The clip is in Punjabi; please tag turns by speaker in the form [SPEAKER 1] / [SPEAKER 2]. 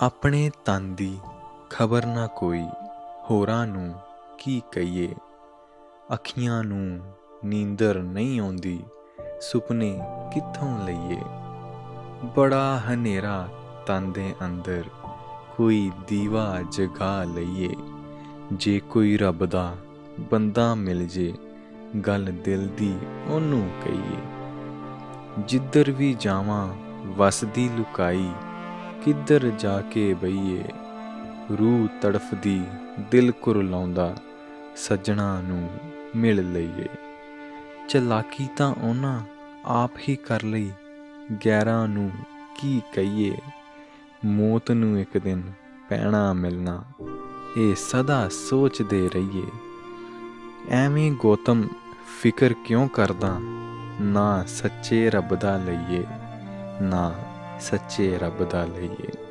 [SPEAKER 1] ਆਪਣੇ ਤਨ ਦੀ ਖਬਰ ਨਾ ਕੋਈ, ਹੋਰਾਂ ਨੂੰ ਕੀ ਕਹੀਏ? ਅੱਖੀਆਂ ਨੂੰ ਨੀਂਦਰ ਨਹੀਂ ਆਉਂਦੀ, ਸੁਪਨੇ ਕਿੱਥੋਂ ਲਈਏ? ਬੜਾ ਹਨੇਰਾ ਤਨ ਦੇ ਅੰਦਰ, ਕੋਈ ਦੀਵਾ ਜਗਾ ਲਈਏ। ਜੇ ਕੋਈ ਰੱਬ ਦਾ ਬੰਦਾ ਮਿਲ ਜੇ, ਗੱਲ ਦਿਲ ਦੀ ਉਹਨੂੰ ਕਹੀਏ। ਜਿੱਧਰ ਵੀ ਜਾਵਾਂ, ਵਸਦੀ ਲੁਕਾਈ ਕਿੱਧਰ ਜਾ ਕੇ ਬਈਏ? ਰੂਹ ਤੜਫਦੀ ਦਿਲ ਕੁਰਲਾਉਂਦਾ ਸੱਜਣਾ ਨੂੰ ਮਿਲ ਲਈਏ। ਚਲਾਕੀ ਤਾਂ ਉਹਨਾਂ ਆਪ ਹੀ ਕਰ ਲਈ, ਗੈਰਾਂ ਨੂੰ ਕੀ ਕਹੀਏ? ਮੌਤ ਨੂੰ ਇੱਕ ਦਿਨ ਪੈਣਾ ਮਿਲਣਾ, ਇਹ ਸਦਾ ਸੋਚਦੇ ਰਹੀਏ। ਐਵੇਂ ਗੌਤਮ ਫਿਕਰ ਕਿਉਂ ਕਰਦਾ? ਨਾ ਸੱਚੇ ਰੱਬ ਦਾ ਲਈਏ, ਨਾ ਸੱਚੇ ਰੱਬ ਦਾ ਲਈਏ।